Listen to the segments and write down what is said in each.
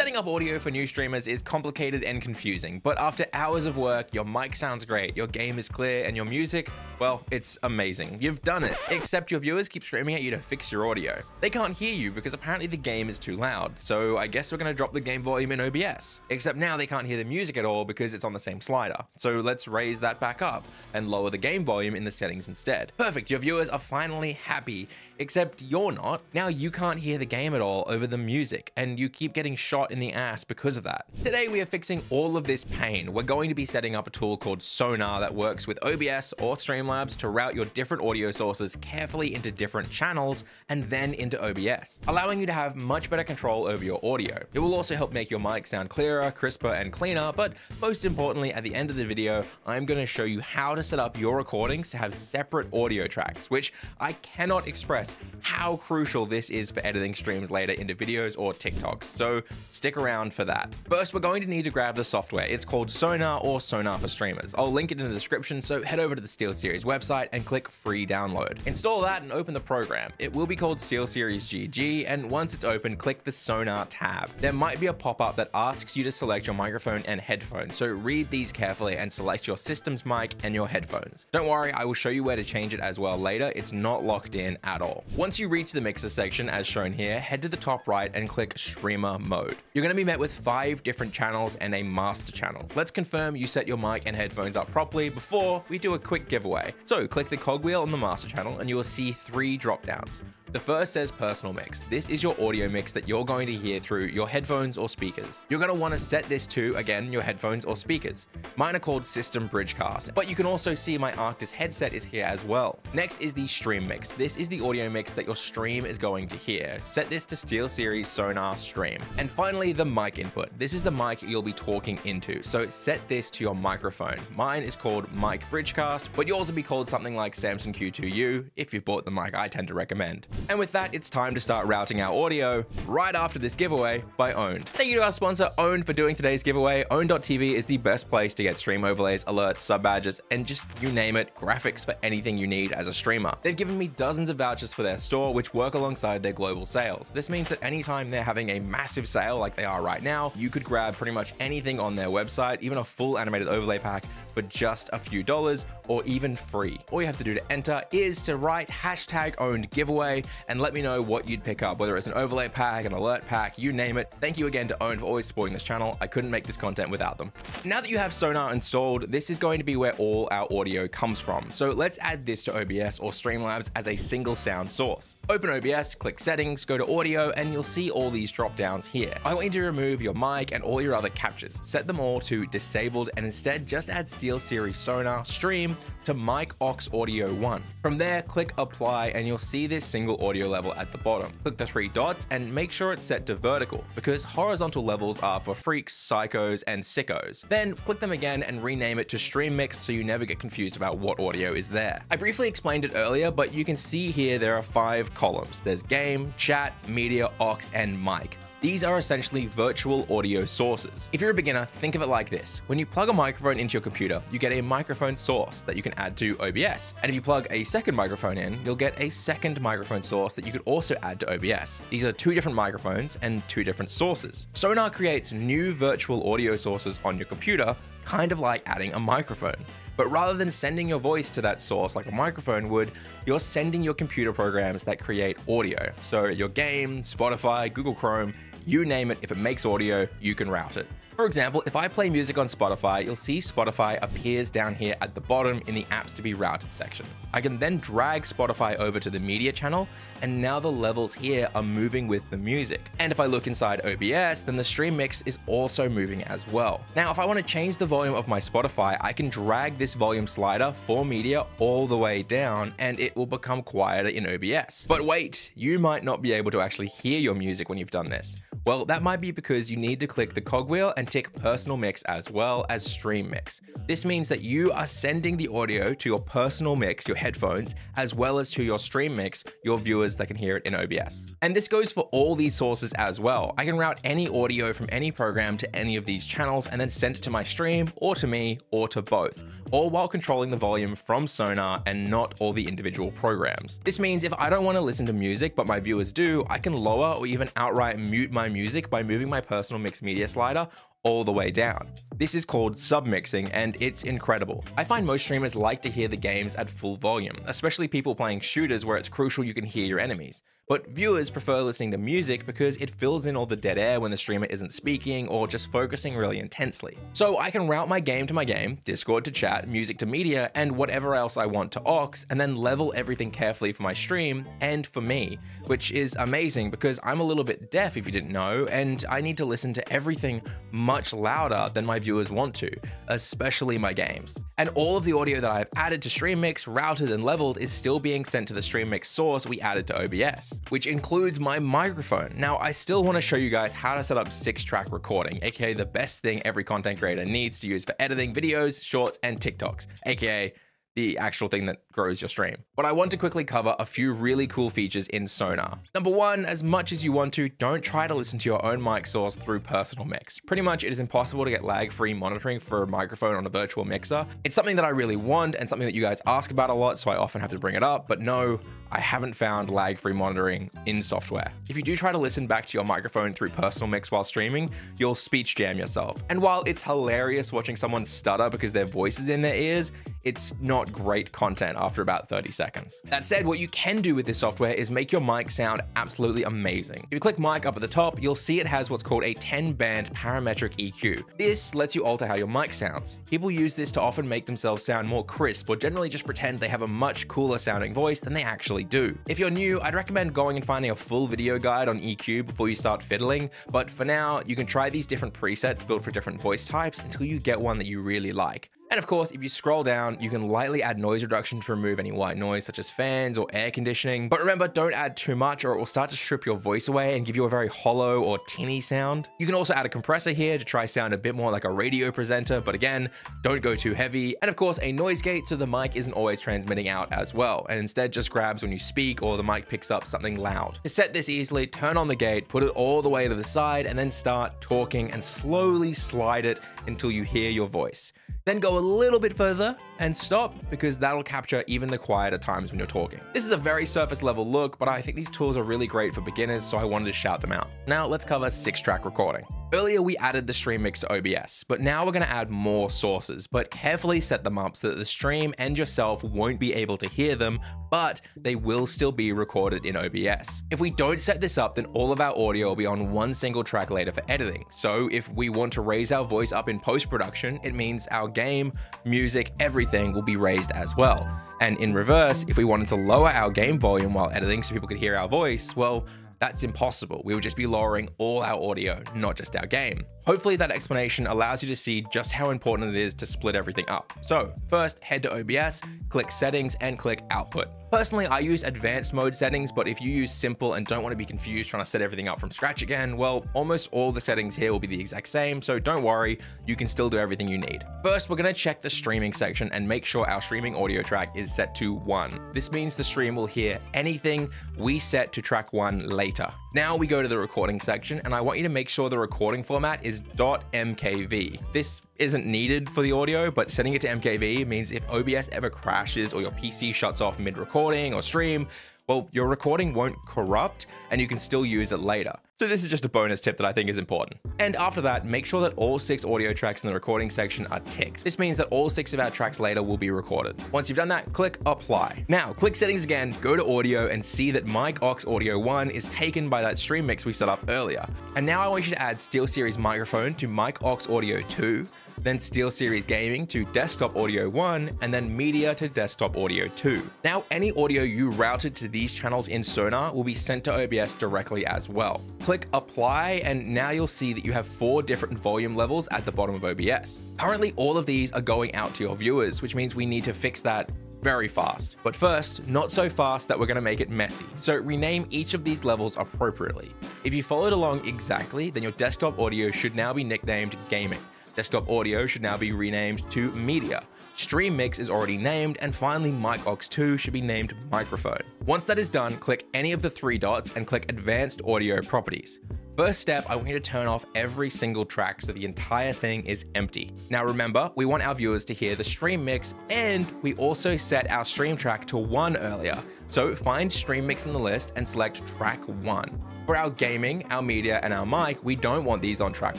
Setting up audio for new streamers is complicated and confusing, but after hours of work, your mic sounds great, your game is clear, and your music, well, it's amazing. You've done it, except your viewers keep screaming at you to fix your audio. They can't hear you because apparently the game is too loud, so I guess we're gonna drop the game volume in OBS. Except now they can't hear the music at all because it's on the same slider. So let's raise that back up and lower the game volume in the settings instead. Perfect, your viewers are finally happy, except you're not. Now you can't hear the game at all over the music, and you keep getting shot shot in the ass because of that. Today we are fixing all of this pain. We're going to be setting up a tool called Sonar that works with OBS or Streamlabs to route your different audio sources carefully into different channels and then into OBS, allowing you to have much better control over your audio. It will also help make your mic sound clearer, crisper, and cleaner, but most importantly, at the end of the video, I'm going to show you how to set up your recordings to have separate audio tracks, which I cannot express how crucial this is for editing streams later into videos or TikToks. So Stick around for that. First, we're going to need to grab the software. It's called Sonar or Sonar for Streamers. I'll link it in the description, so head over to the SteelSeries website and click free download. Install that and open the program. It will be called SteelSeries GG, and once it's open, click the Sonar tab. There might be a pop-up that asks you to select your microphone and headphones, so read these carefully and select your system's mic and your headphones. Don't worry, I will show you where to change it as well later. It's not locked in at all. Once you reach the mixer section as shown here, head to the top right and click streamer mode. You're to be met with five different channels and a master channel. Let's confirm you set your mic and headphones up properly before we do a quick giveaway. So click the cogwheel on the master channel and you will see three drop downs. The first says personal mix. This is your audio mix that you're going to hear through your headphones or speakers. You're going to want to set this to, again, your headphones or speakers. Mine are called System Bridgecast, but you can also see my Arctis headset is here as well. Next is the stream mix. This is the audio mix that your stream is going to hear. Set this to SteelSeries Sonar Stream. And finally, the mic input. This is the mic you'll be talking into, so set this to your microphone. Mine is called Mic Bridgecast, but yours will be called something like Samson Q2U if you've bought the mic I tend to recommend. And with that, it's time to start routing our audio right after this giveaway by OWN3D. Thank you to our sponsor, OWN3D, for doing today's giveaway. OWN3D.tv is the best place to get stream overlays, alerts, sub badges, and just you name it, graphics for anything you need as a streamer. They've given me dozens of vouchers for their store, which work alongside their global sales. This means that anytime they're having a massive sale like they are right now, you could grab pretty much anything on their website, even a full animated overlay pack for just a few dollars or even free. All you have to do to enter is to write hashtag owned giveaway and let me know what you'd pick up, whether it's an overlay pack, an alert pack, you name it. Thank you again to OWN3D for always supporting this channel. I couldn't make this content without them. Now that you have Sonar installed, this is going to be where all our audio comes from. So let's add this to OBS or Streamlabs as a single sound source. Open OBS, click settings, go to audio, and you'll see all these drop downs here. I want you to remove your mic and all your other captures. Set them all to disabled and instead just add SteelSeries Sonar Stream to Mic Aux Audio 1. From there, click apply and you'll see this single audio level at the bottom. Click the three dots and make sure it's set to vertical because horizontal levels are for freaks, psychos, and sickos. Then click them again and rename it to Stream Mix so you never get confused about what audio is there. I briefly explained it earlier, but you can see here there are five columns. There's game, chat, media, aux, and mic. These are essentially virtual audio sources. If you're a beginner, think of it like this. When you plug a microphone into your computer, you get a microphone source that you can add to OBS. And if you plug a second microphone in, you'll get a second microphone source that you could also add to OBS. These are two different microphones and two different sources. Sonar creates new virtual audio sources on your computer, kind of like adding a microphone. But rather than sending your voice to that source like a microphone would, you're sending your computer programs that create audio. So your game, Spotify, Google Chrome, you name it, if it makes audio, you can route it. For example, if I play music on Spotify, you'll see Spotify appears down here at the bottom in the apps to be routed section. I can then drag Spotify over to the media channel, and now the levels here are moving with the music. And if I look inside OBS, then the stream mix is also moving as well. Now, if I want to change the volume of my Spotify, I can drag this volume slider for media all the way down, and it will become quieter in OBS. But wait, you might not be able to actually hear your music when you've done this. Well, that might be because you need to click the cogwheel and tick personal mix as well as stream mix. This means that you are sending the audio to your personal mix, your headphones, as well as to your stream mix, your viewers that can hear it in OBS. And this goes for all these sources as well. I can route any audio from any program to any of these channels and then send it to my stream or to me or to both, all while controlling the volume from Sonar and not all the individual programs. This means if I don't want to listen to music but my viewers do, I can lower or even outright mute my music by moving my personal mix media slider all the way down. This is called submixing and it's incredible. I find most streamers like to hear the games at full volume, especially people playing shooters where it's crucial you can hear your enemies. But viewers prefer listening to music because it fills in all the dead air when the streamer isn't speaking or just focusing really intensely. So I can route my game to my game, Discord to chat, music to media, and whatever else I want to aux, and then level everything carefully for my stream and for me, which is amazing because I'm a little bit deaf if you didn't know, and I need to listen to everything much louder than my viewers want to, especially my games. And all of the audio that I've added to StreamMix, routed and leveled is still being sent to the StreamMix source we added to OBS which includes my microphone. Now, I still want to show you guys how to set up six track recording, aka the best thing every content creator needs to use for editing videos, shorts, and TikToks, aka the actual thing that grows your stream. But I want to quickly cover a few really cool features in Sonar. Number one, as much as you want to, don't try to listen to your own mic source through Personal Mix. Pretty much it is impossible to get lag-free monitoring for a microphone on a virtual mixer. It's something that I really want and something that you guys ask about a lot, so I often have to bring it up, but no, I haven't found lag-free monitoring in software. If you do try to listen back to your microphone through Personal Mix while streaming, you'll speech jam yourself. And while it's hilarious watching someone stutter because their voice is in their ears, it's not great content after about 30 seconds. That said, what you can do with this software is make your mic sound absolutely amazing. If you click mic up at the top, you'll see it has what's called a 10-band parametric EQ. This lets you alter how your mic sounds. People use this to often make themselves sound more crisp or generally just pretend they have a much cooler sounding voice than they actually do. If you're new, I'd recommend going and finding a full video guide on EQ before you start fiddling, but for now, you can try these different presets built for different voice types until you get one that you really like. And of course, if you scroll down, you can lightly add noise reduction to remove any white noise such as fans or air conditioning. But remember, don't add too much or it will start to strip your voice away and give you a very hollow or tinny sound. You can also add a compressor here to try sound a bit more like a radio presenter, but again, don't go too heavy. And of course, a noise gate so the mic isn't always transmitting out as well, and instead just grabs when you speak or the mic picks up something loud. To set this easily, turn on the gate, put it all the way to the side, and then start talking and slowly slide it until you hear your voice. Then go a little bit further and stop because that'll capture even the quieter times when you're talking. This is a very surface level look, but I think these tools are really great for beginners, so I wanted to shout them out. Now let's cover six track recording. Earlier we added the stream mix to OBS, but now we're going to add more sources, but carefully set them up so that the stream and yourself won't be able to hear them, but they will still be recorded in OBS. If we don't set this up, then all of our audio will be on one single track later for editing. So if we want to raise our voice up in post-production, it means our game, music, everything will be raised as well. And in reverse, if we wanted to lower our game volume while editing so people could hear our voice, well, that's impossible. We would just be lowering all our audio, not just our game. Hopefully that explanation allows you to see just how important it is to split everything up. So first, head to OBS, click settings and click output. Personally, I use advanced mode settings, but if you use simple and don't want to be confused trying to set everything up from scratch again, well, almost all the settings here will be the exact same, so don't worry, you can still do everything you need. First, we're going to check the streaming section and make sure our streaming audio track is set to 1. This means the stream will hear anything we set to track 1 later. Now we go to the recording section, and I want you to make sure the recording format is .mkv. This isn't needed for the audio, but setting it to MKV means if OBS ever crashes or your PC shuts off mid-recording or stream, well, your recording won't corrupt and you can still use it later. So this is just a bonus tip that I think is important. And after that, make sure that all six audio tracks in the recording section are ticked. This means that all six of our tracks later will be recorded. Once you've done that, click apply. Now, click settings again, go to audio and see that mic aux audio 1 is taken by that stream mix we set up earlier. And now I want you to add SteelSeries microphone to mic aux audio 2 then SteelSeries Gaming to Desktop Audio 1, and then Media to Desktop Audio 2. Now, any audio you routed to these channels in Sonar will be sent to OBS directly as well. Click Apply, and now you'll see that you have four different volume levels at the bottom of OBS. Currently, all of these are going out to your viewers, which means we need to fix that very fast. But first, not so fast that we're going to make it messy. So rename each of these levels appropriately. If you followed along exactly, then your desktop audio should now be nicknamed Gaming. Desktop audio should now be renamed to Media. Stream Mix is already named, and finally Mic aux 2 should be named Microphone. Once that is done, click any of the three dots and click Advanced Audio Properties. First step, I want you to turn off every single track so the entire thing is empty. Now remember, we want our viewers to hear the stream mix and we also set our stream track to 1 earlier. So find stream mix in the list and select track 1. For our gaming, our media, and our mic, we don't want these on track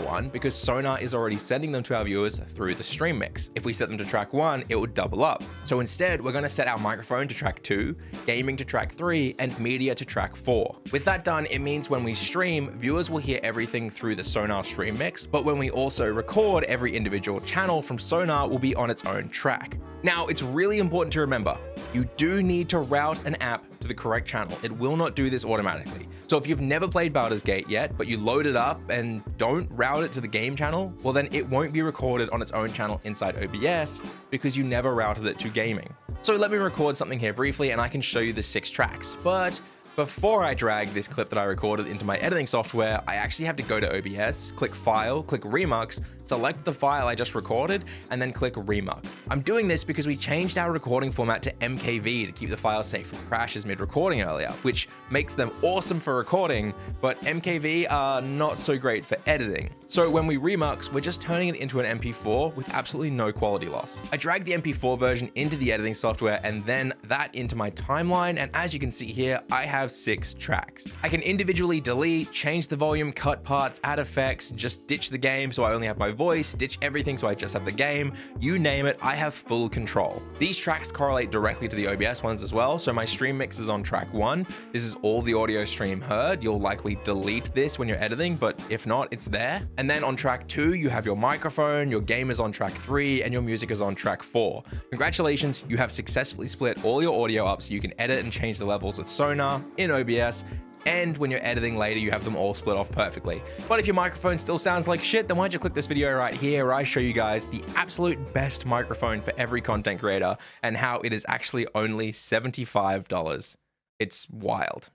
1 because Sonar is already sending them to our viewers through the stream mix. If we set them to track 1, it would double up. So instead, we're going to set our microphone to track 2, gaming to track 3, and media to track 4. With that done, it means when we stream, viewers will hear everything through the Sonar stream mix, but when we also record, every individual channel from Sonar will be on its own track. Now, it's really important to remember, you do need to route an app to the correct channel. It will not do this automatically. So if you've never played Baldur's Gate yet, but you load it up and don't route it to the game channel, well then it won't be recorded on its own channel inside OBS because you never routed it to gaming. So let me record something here briefly and I can show you the six tracks, but before I drag this clip that I recorded into my editing software, I actually have to go to OBS, click File, click Remux, select the file I just recorded, and then click Remux. I'm doing this because we changed our recording format to MKV to keep the file safe from crashes mid-recording earlier, which makes them awesome for recording, but MKV are not so great for editing. So when we remux, we're just turning it into an MP4 with absolutely no quality loss. I dragged the MP4 version into the editing software and then that into my timeline, and as you can see here, I have six tracks. I can individually delete, change the volume, cut parts, add effects, just ditch the game so I only have my voice, ditch everything so I just have the game, you name it, I have full control. These tracks correlate directly to the OBS ones as well, so my stream mix is on track one. This is all the audio stream heard. You'll likely delete this when you're editing, but if not, it's there. And then on track two, you have your microphone, your game is on track three, and your music is on track four. Congratulations, you have successfully split all your audio up so you can edit and change the levels with Sonar in OBS and when you're editing later, you have them all split off perfectly. But if your microphone still sounds like shit, then why don't you click this video right here where I show you guys the absolute best microphone for every content creator and how it is actually only $75. It's wild.